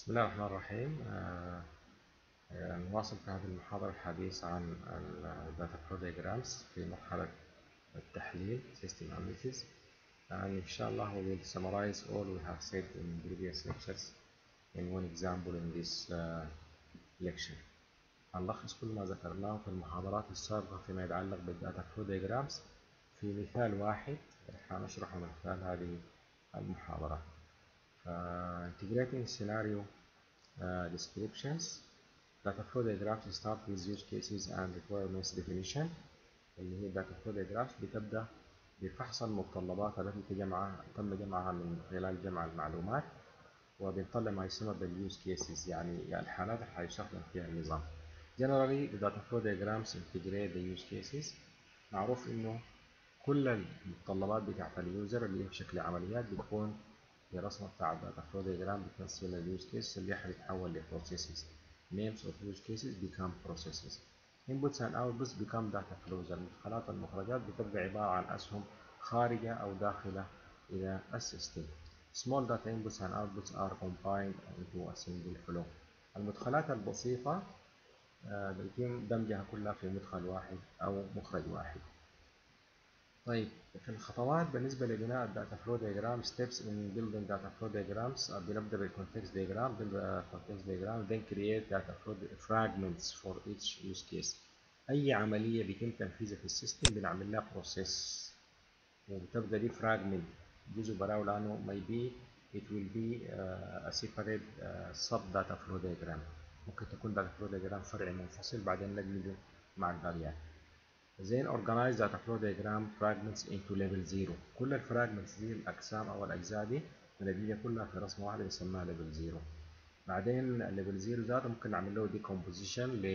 بسم الله الرحمن الرحيم. آه، آه، نواصل في هذه المحاضرة الحديث عن ال data diagrams في مرحلة التحليل System Analysis. and إن شاء الله we will summarize all we have said in previous lectures in one example in this uh, lecture. هنلخص كل ما ذكرناه في المحاضرات السابقة فيما يتعلق ب ال data diagrams في مثال واحد حنشرحه من خلال هذه المحاضرة. Integrating scenario uh, descriptions data flow diagrams start with use cases and requirements definition اللي هي data flow diagrams بتبدأ بفحص المتطلبات التي تجمع تم جمعها من خلال جمع المعلومات وبنطلع ما يسمى بالuse cases يعني الحالات اللي حيستخدم فيها النظام generally the data flow diagrams integrate the use cases معروف انه كل المتطلبات بتاعت ال user اللي هي بشكل عمليات بتكون في رسمة بتاع flow diagram بتمثل ال use case اللي حيتحول ل processes names of use cases become processes. Inputs and outputs become data flows المدخلات والمخرجات بتبقى عبارة عن أسهم خارجة أو داخلة إلى ال system. Small data inputs and outputs are combined into a single flow. المدخلات البسيطة بيتم دمجها كلها في مدخل واحد أو مخرج واحد. طيب في الخطوات بالنسبة لبناء ال data flow diagram steps in building data flow diagrams بنبدأ diagram build context diagram then create data flow fragments for each use case أي عملية بيتم تنفيذها في ال system بنعمل لها process وبتبقى دي fragment جزء براو maybe it will be uh, a separate uh, sub data flow diagram ممكن تكون data flow diagram فرع منفصل بعدين ندمجه مع الباقيات then organize data flow diagram fragments into level 0 كل ال fragments دي الأقسام أو الأجزاء دي بندمجها كلها في رسمه واحدة بنسميها level 0 بعدين level 0 ذاته ممكن نعمل له decomposition ل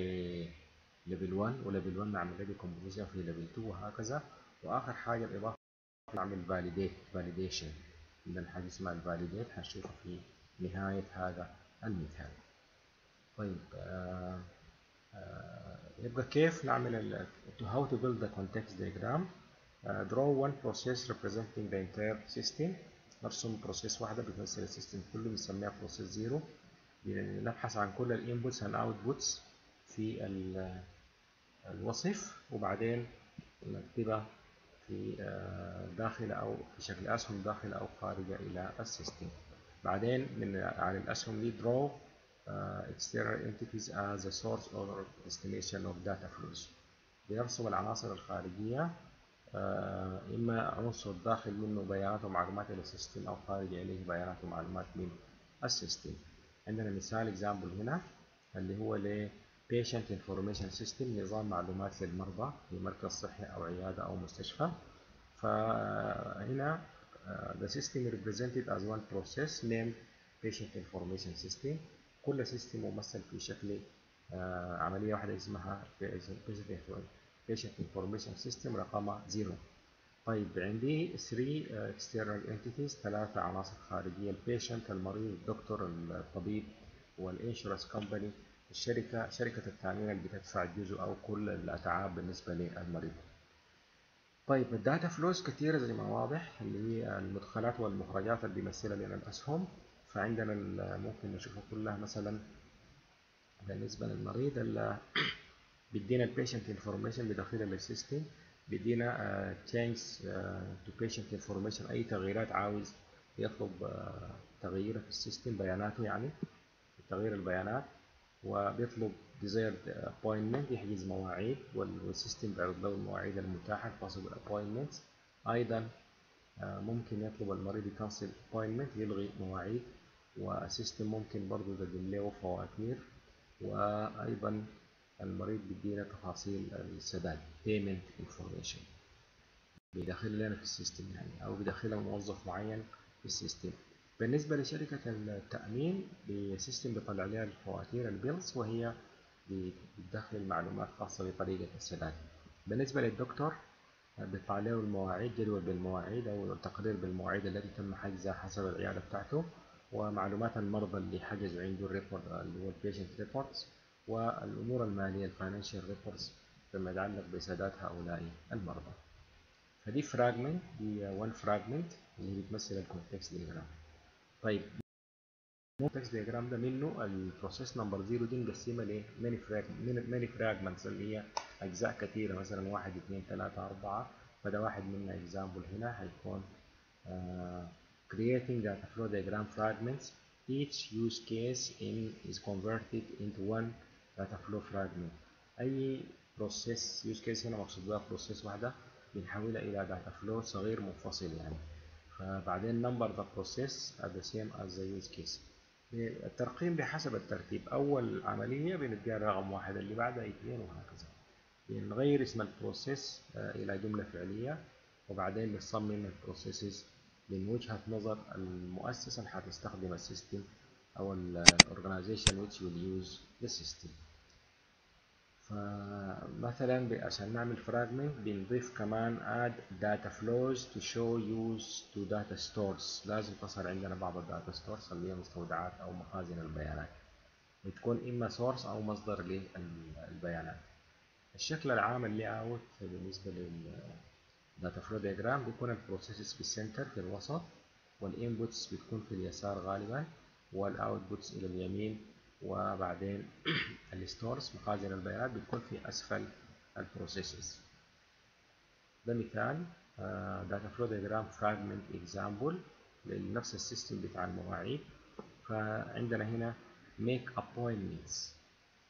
level 1 و level 1 نعمل له decomposition في level 2 وهكذا. وآخر حاجة بالإضافة نعمل validate validation. عندنا حاجة اسمها ال validate هنشوفها في نهاية هذا المثال. طيب آه يبقى كيف نعمل to how to build the context diagram. uh, draw one process representing the entire system. نرسم process واحدة بتمثل ال system كله بنسميها process zero نبحث عن كل ال inputs and outputs في الوصف وبعدين نكتبها في داخل أو في شكل أسهم داخل أو خارجة إلى ال system بعدين من على الأسهم دي draw external entities as a source or destination of data flows. بيرسم العناصر الخارجية uh, إما عنصر داخل منه بيانات ومعلومات إلى ال system أو خارج إليه بيانات ومعلومات من ال system عندنا مثال example هنا اللي هو ال patient information system نظام معلومات للمرضى في مركز صحي أو عيادة أو مستشفى. فهنا uh, the system represented as one process named patient information system. كل system ممثل في شكل آه عملية واحدة اسمها patient information system رقمها 0 طيب عندي 3 external entities ثلاثة عناصر خارجية. ال patient المريض الدكتور الطبيب وال insurance company الشركة شركة التأمين اللي بتدفع جزء أو كل الأتعاب بالنسبة للمريض. طيب ال data flows كثيرة زي ما واضح اللي هي المدخلات والمخرجات اللي بيمثلها لنا الأسهم. فعندنا ممكن نشوفها كلها مثلا بالنسبة للمريض بيدينا ال patient information بداخلها لل system بيدينا change to patient information أي تغييرات عاوز يطلب تغييرها في ال system بياناته يعني تغيير البيانات وبيطلب desired appointment يحجز مواعيد وال system بيعرض له المواعيد المتاحة possible appointments. أيضا ممكن يطلب المريض ي cancel appointment يلغي مواعيد وال system ممكن برضو يقدم له فواتير وأيضا المريض بيدينا تفاصيل السداد payment information. بيدخل لنا في ال system يعني أو بيدخلها موظف معين في ال system. بالنسبة لشركة التأمين ال system بيطلع لها الفواتير ال bills وهي بتدخل معلومات خاصة بطريقة السداد. بالنسبة للدكتور بيطلع له المواعيد جدول بالمواعيد أو تقرير بالمواعيد التي تم حجزها حسب العيادة بتاعته. ومعلومات المرضى اللي حجزوا عنده ال report اللي هو ال patient reports والأمور المالية ال financial reports فيما يتعلق بسداد هؤلاء المرضى. فدي fragment دي one fragment اللي بتمثل ال context diagram طيب ال context diagram ده منه ال process number zero دي مقسمة ل many fragments اللي هي أجزاء كثيره مثلا واحد اثنين ثلاثة أربعة فده واحد منها example هنا هيكون uh, creating data flow diagram fragments. Each use case in is converted into one data flow fragment. أي process use case هنا مقصود بها process واحدة. بنحولها إلى data flow صغير منفصل يعني. فبعدين number the process at the same as the use case. الترقيم بحسب الترتيب. أول عملية بنديها رقم واحد اللي بعدها اثنين وهكذا. بنغير اسم ال process إلى جملة فعلية وبعدين بنصمم ال processes من وجهة نظر المؤسسة اللي هتستخدم ال system أو ال organization which will use the system. فمثلا عشان نعمل fragment بنضيف كمان add data flows to show use of data stores. لازم تصل عندنا بعض ال data stores اللي هي مستودعات أو مخازن البيانات. بتكون إما source أو مصدر للبيانات. الشكل العام ال layout بالنسبة لل data flow diagram بيكون ال processes في ال center في الوسط وال inputs بتكون في اليسار غالبا وال outputs إلى اليمين وبعدين ال stores مخازن البيانات بتكون في أسفل ال processes ده مثال data flow diagram fragment example لنفس ال system بتاع المواعيد. فعندنا هنا make appointments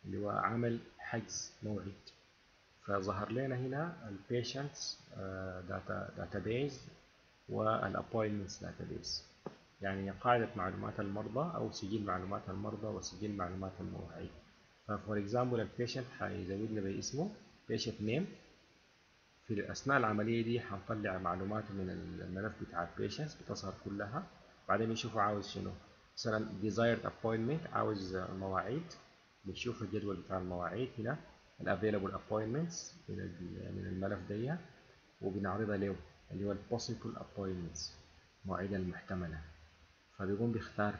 اللي هو عمل حجز موعد. فظهر لنا هنا ال patients data database وال appointments database يعني قاعدة معلومات المرضى أو سجل معلومات المرضى وسجل معلومات المواعيد ف for example ال patient هيزود لي باسمه patient name. في أثناء العملية دي هنطلع معلوماته من الملف بتاع ال patients بتظهر كلها. بعدين بنشوفه عاوز شنو؟ مثلا desired appointment عاوز مواعيد. بنشوف الجدول بتاع المواعيد هنا. ال available appointments من من الملف دي وبنعرضها له اللي هو ال possible appointments مواعيد المحتملة. فبيقوم بيختار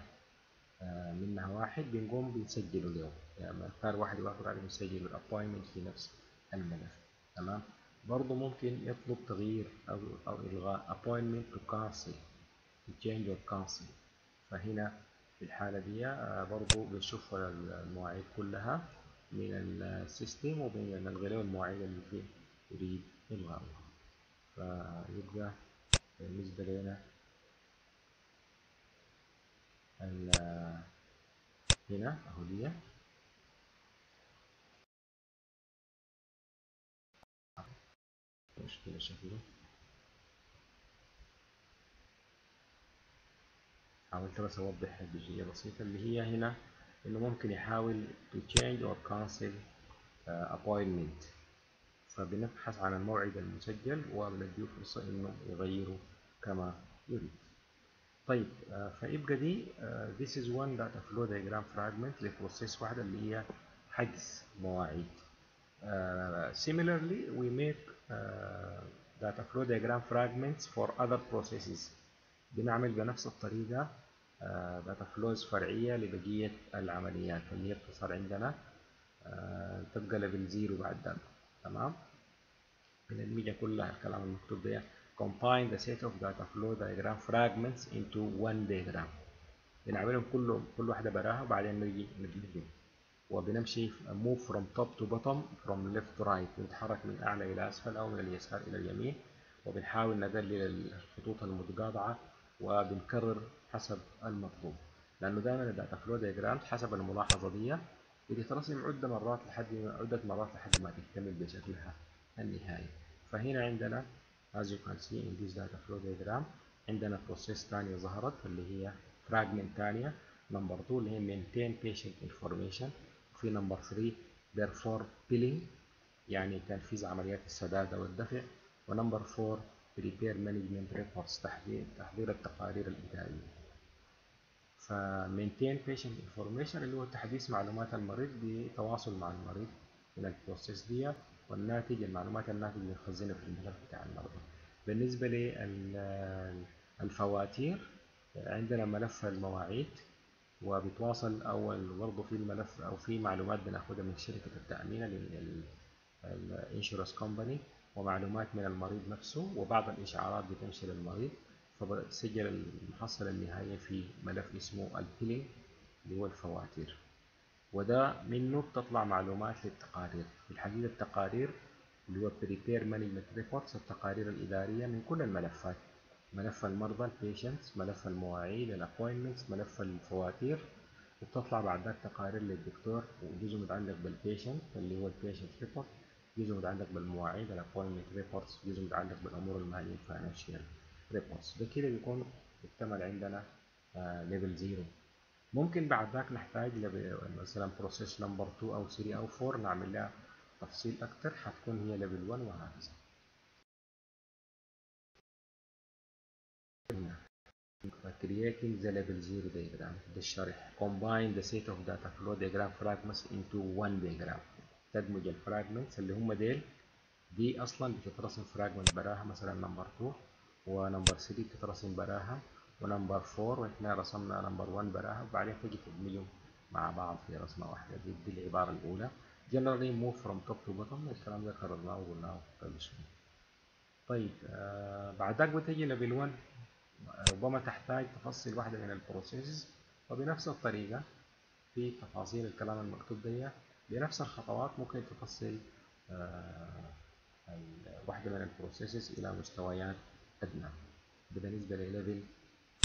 منها واحد بنقوم بنسجله له يعني نختار واحد واحد عليه نسجل ال appointment في نفس الملف. تمام؟ برضه ممكن يطلب تغيير أو أو إلغاء. Appointment to cancel to change or cancel فهنا في الحالة دي برضه بنشوف المواعيد كلها. من السيستم وبنلغي له المواعيد اللي يريد إلغاؤها فيبقى بالنسبة لنا هنا أهو دي مشكلة شكله. حاولت بس أوضح بجزئية بسيطة اللي هي هنا. انه ممكن يحاول to change or cancel uh, appointment فبنبحث عن الموعد المسجل وبنديه فرصة انه يغيره كما يريد طيب فيبقى دي this is one data flow diagram fragment ل process واحدة اللي هي حجز مواعيد similarly we make data flow diagram fragments for other processes بنعمل بنفس الطريقة data flows فرعية لبقية العمليات اللي هي بتصير عندنا. level zero بعد ده. تمام؟ بندمجها كلها الكلام المكتوب ده combine the set of data flow diagram fragments into one diagram. بنعملهم كلهم كل واحدة براها وبعدين نيجي ندمجهم وبنمشي move from top to bottom from left to right. بنتحرك من أعلى إلى أسفل أو من اليسار إلى اليمين. وبنحاول نقلل الخطوط المتقاطعة وبنكرر حسب المطلوب. لأنه دائما ال data flow diagram حسب الملاحظة دي بتترسم عدة مرات لحد عدة مرات لحد ما تكتمل بشكلها النهائي. فهنا عندنا as you can see in this data flow diagram عندنا process ثانية ظهرت اللي هي fragment ثانية number 2 اللي هي maintain patient information. وفي number 3 therefore billing يعني تنفيذ عمليات السداد والدفع. ونمبر 4 prepare management reports تحضير تحضير التقارير الإدارية. ف maintain patient information اللي هو تحديث معلومات المريض بتواصل مع المريض من ال process دي والناتج المعلومات الناتج بنخزنها في الملف بتاع المرضى بالنسبة للفواتير عندنا ملف المواعيد وبتواصل أول برضه في الملف أو في معلومات بناخدها من شركة التأمين ال insurance company ومعلومات من المريض نفسه وبعض الإشعارات بتمشي للمريض فبتسجل المحصلة النهائية في ملف اسمه ال billing اللي هو الفواتير. وده منه بتطلع معلومات للتقارير. في الحقيقة التقارير اللي هو prepare management reports التقارير الإدارية من كل الملفات. ملف المرضى ال patients ملف المواعيد ال appointments ملف الفواتير. وبتطلع بعد ذلك تقارير للدكتور وجزء متعلق بال patient اللي هو ال patient report جزء متعلق بالمواعيد. ال appointment reports جزء متعلق بالأمور الماليه ال financial reports ده كده بيكون اكتمل عندنا level uh, zero ممكن بعد ذاك نحتاج مثلا process number 2 أو 3 أو 4 نعمل لها تفصيل أكتر. حتكون هي level 1 وهكذا. creating the level 0 diagram. ده الشرح combine the set of data flow diagram fragments into one diagram. تدمج ال fragments اللي هم ديل دي أصلا بتترسم fragment براها مثلا number 2 و number 3 بتترسم براها و number 4 وإحنا رسمنا number 1 براها وبعدين تجي تدمجهم مع بعض في رسمة واحدة. دي, دي العبارة الأولى. Generally move from top to bottom الكلام ده كررناه وقلناه قبل شوية. طيب آه بعد ذلك بتجي level 1 ربما تحتاج تفصل واحدة من ال processes. وبنفس الطريقة في تفاصيل الكلام المكتوب ده بنفس الخطوات ممكن تفصل آه واحدة من ال processes إلى مستويات أدنى. بالنسبة لل level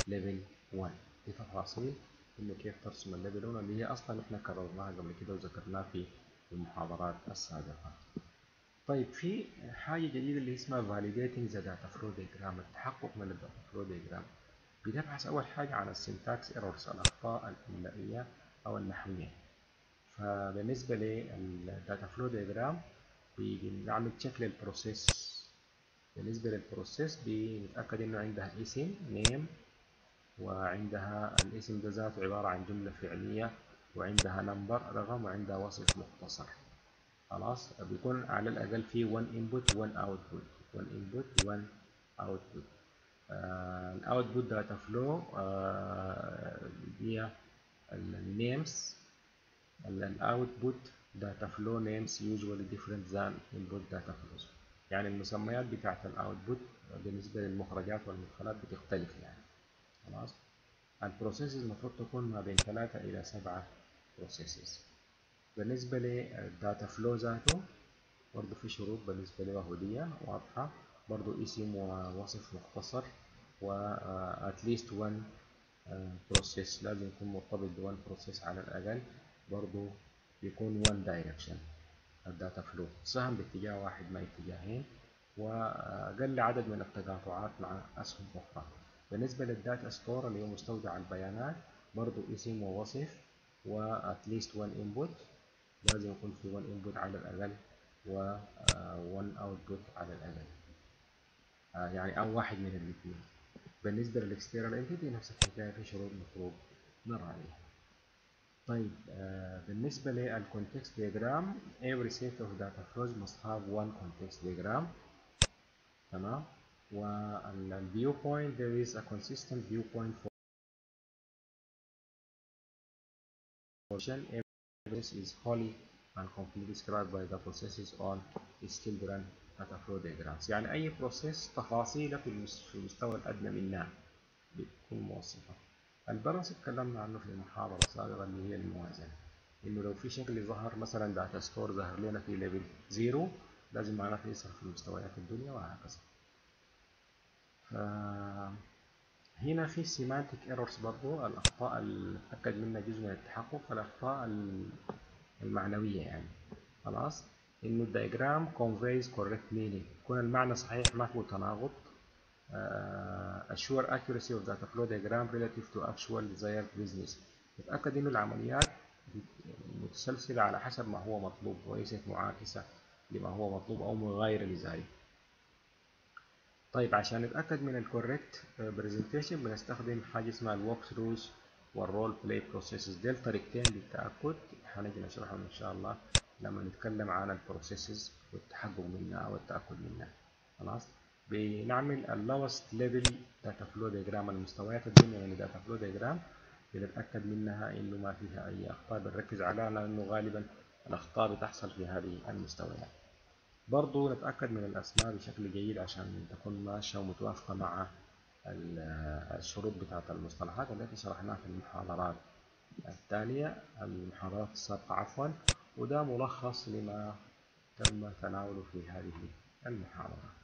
level 1 دي تفاصيل إنه كيف ترسم ال level 1 اللي هي أصلا إحنا كررناها قبل كده وذكرناها في المحاضرات السابقة. طيب في حاجة جديدة اللي اسمها validating the data flow diagram التحقق من ال data flow diagram. بتبحث أول حاجة عن ال syntax errors الأخطاء الإملائية أو النحوية. فبالنسبة لل data flow diagram بنعمل check لل process بالنسبة لل process بنتأكد إنه عندها اسم name وعندها الاسم ده ذاته عبارة عن جملة فعلية وعندها number رقم وعندها وصف مختصر. خلاص؟ بيكون على الأقل في 1 input 1 output. 1 input 1 output. ال output data flow هي ال names ال output data flow names usually different than input data flows. يعني المسميات بتاعت ال output بالنسبة للمخرجات والمدخلات بتختلف يعني. خلاص؟ ال processes المفروض تكون ما بين ثلاثة إلى سبعة processes بالنسبة لل data flow ذاته برضه في شروط بالنسبة للوهودية واضحة. برضه اسم ووصف مختصر و at least one process لازم يكون مرتبط ب one process على الأقل. برضه يكون one direction. ال data flow سهم باتجاه واحد ما اتجاهين. وأقل عدد من التقاطعات مع أسهم أخرى. بالنسبة لل data store اللي هو مستودع البيانات برضو اسم ووصف و at least one input. لازم يكون في one input على الأقل و one output على الأقل. يعني أو واحد من الاثنين. بالنسبة للإكسترنال انتيتي نفس الحكاية في شروط مفروض نراعيها طيب آه بالنسبة للcontext diagram every set of data flows must have one context diagram تمام وال viewpoint there is a consistent viewpoint for function evidence is wholly and completely described by the processes on still run data flow diagrams يعني أي process تفاصيله في المستوى الأدنى منها بتكون موصفة ال balance اتكلمنا عنه في محاضرة سابقة اللي هي الموازنة إنه لو في شكل ظهر مثلا data store ظهر لنا في level zero لازم معناته يظهر في مستويات الدنيا وهكذا. هنا في semantic errors برضو الأخطاء اللي منها جزء من التحقق الأخطاء المعنوية يعني. خلاص؟ إنه ال diagram conveys correct meaning. يكون المعنى صحيح ما فيه تناقض. Assure accuracy of data flow diagram relative to actual desired business. يتأكد إنه العمليات متسلسلة على حسب ما هو مطلوب وليست معاكسة لما هو مطلوب أو مغايرة لذلك. طيب عشان نتأكد من ال correct presentation بنستخدم حاجة اسمها ال walkthroughs وال role play processes ديل طريقتين للتأكد هنجي نشرحهم إن شاء الله لما نتكلم عن ال processes والتحقق منها والتأكد منها. خلاص؟ بنعمل ال lowest level data flow diagram المستويات الدنيا من ال data flow diagram بنتأكد منها إنه ما فيها أي أخطاء. بنركز عليها لأنه غالبا الأخطاء بتحصل في هذه المستويات. برضو نتأكد من الأسماء بشكل جيد عشان تكون ماشية ومتوافقة مع الشروط بتاعة المصطلحات التي شرحناها في المحاضرات التالية. المحاضرات السابقة عفوا. وده ملخص لما تم تناوله في هذه المحاضرة.